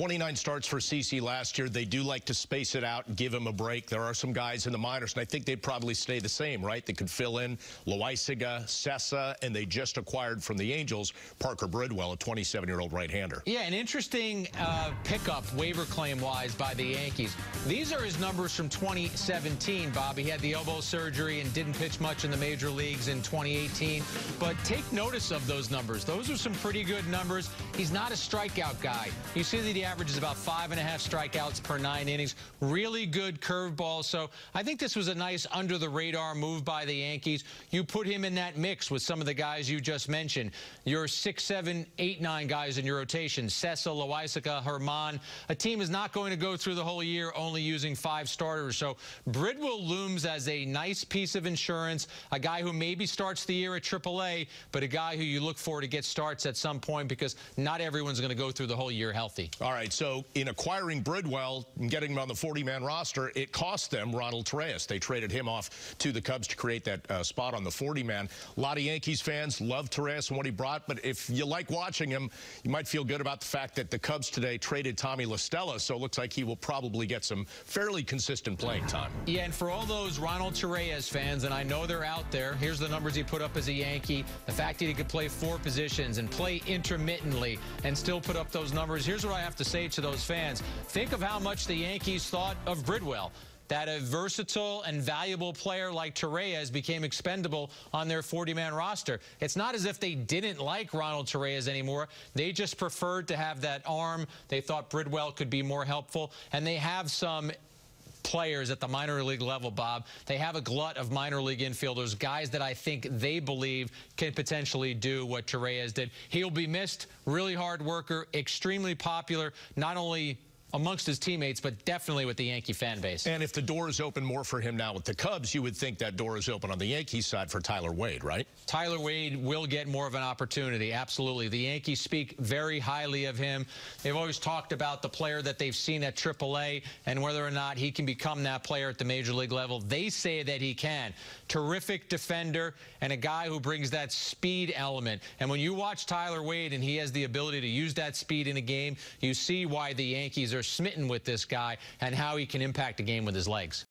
29 starts for CC last year. They do like to space it out give him a break. There are some guys in the minors, and I think they'd probably stay the same, right? They could fill in Loaisiga, Cessa, and they just acquired from the Angels Parker Bridwell, a 27-year-old right-hander. Yeah, an interesting uh, pickup waiver claim-wise by the Yankees. These are his numbers from 2017, Bob. He had the elbow surgery and didn't pitch much in the major leagues in 2018. But take notice of those numbers. Those are some pretty good numbers. He's not a strikeout guy. You see that he averages about five and a half strikeouts per nine innings. Really good curveball. So I think this was a nice under-the-radar move by the Yankees. You put him in that mix with some of the guys you just mentioned. Your six, seven, eight, nine guys in your rotation. Cessa, Loaisiga, German. A team is not going to go through the whole year only using five starters. So Bridwell looms as a nice piece of insurance, a guy who maybe starts the year at AAA, but a guy who you look for to get starts at some point because not everyone's going to go through the whole year healthy. All right, so in acquiring Bridwell and getting him on the 40-man roster, it cost them Ronald Torreyes. They traded him off to the Cubs to create that uh, spot on the 40-man. A lot of Yankees fans love Torreyes and what he brought, but if you like watching him, you might feel good about the fact that the Cubs today traded Tommy La Stella, so it looks like he will probably get some fairly consistent playing time. Yeah, and for all those Ronald Torreyes fans, and I know they're out there, here's the numbers he put up as a Yankee. The fact that he could play four positions and play intermittently and still put up those numbers. Here's what I have to say to those fans. Think of how much the Yankees thought of Bridwell that a versatile and valuable player like Torreyes became expendable on their 40-man roster. It's not as if they didn't like Ronald Torreyes anymore. They just preferred to have that arm. They thought Bridwell could be more helpful, and they have some players at the minor league level, Bob. They have a glut of minor league infielders, guys that I think they believe can potentially do what Torreyes did. He'll be missed, really hard worker, extremely popular, not only amongst his teammates, but definitely with the Yankee fan base. And if the door is open more for him now with the Cubs, you would think that door is open on the Yankees side for Tyler Wade, right? Tyler Wade will get more of an opportunity, absolutely. The Yankees speak very highly of him. They've always talked about the player that they've seen at AAA and whether or not he can become that player at the major league level. They say that he can. Terrific defender and a guy who brings that speed element. And when you watch Tyler Wade and he has the ability to use that speed in a game, you see why the Yankees are smitten with this guy and how he can impact a game with his legs.